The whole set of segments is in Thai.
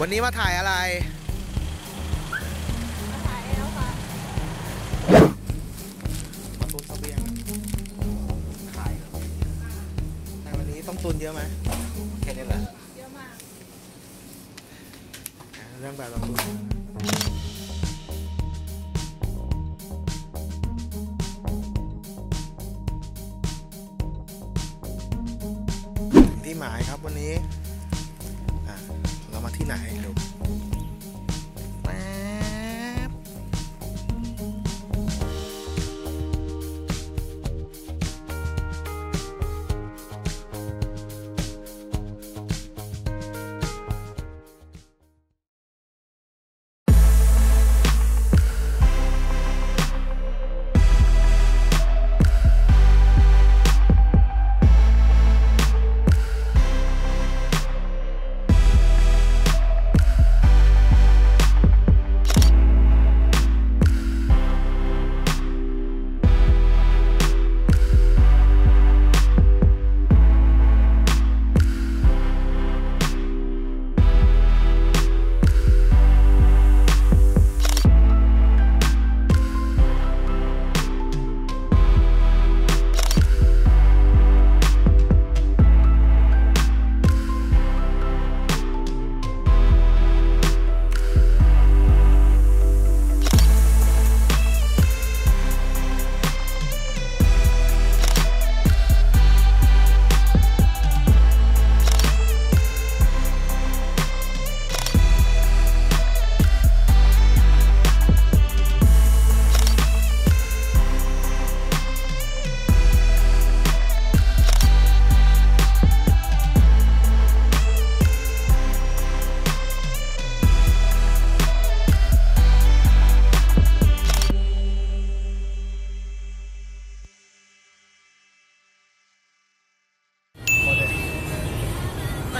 วันนี้มาถ่ายอะไร มาถ่ายแล้วค่ะมาตุนเสบียงขายแต่วันนี้ต้องตุนเยอะไหมแค่นี้แหละเยอะมากเรื่องแบบเราตุนที่หมายครับวันนี้ เรามาที่ไหนดูแ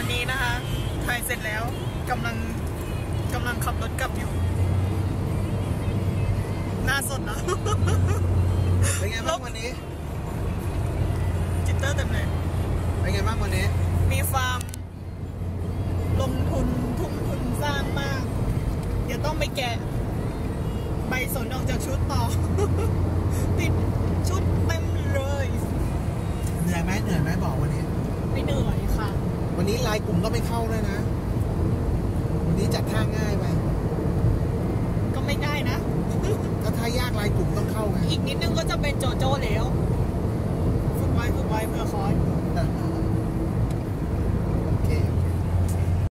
ตอนนี้นะคะถ่ายเสร็จแล้วกำลังกำลังขับรถกลับอยู่ หน้าสดนะเป็นไงบ้างวันนี้ จิตเตอร์เต็มเลย เป็นไงบ้างวันนี้ มีฟาร์ม ลงทุนทุ่มทุนสร้างมาก เดี๋ยวต้องไปแกะ ใบสนออกจากชุดต่อ นนี้ไลน์กลุ่มก็ไม่เข้าเลยนะ วันนี้จัดท่าง่ายไป ก็ไม่ได้นะถ้าท่ายากไลน์กลุ่มต้องเข้าไง อีกนิดนึงก็จะเป็นโจโจ้แล้ว